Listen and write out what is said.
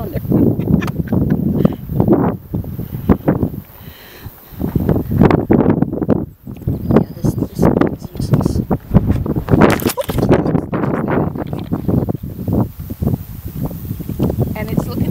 on there. and it's looking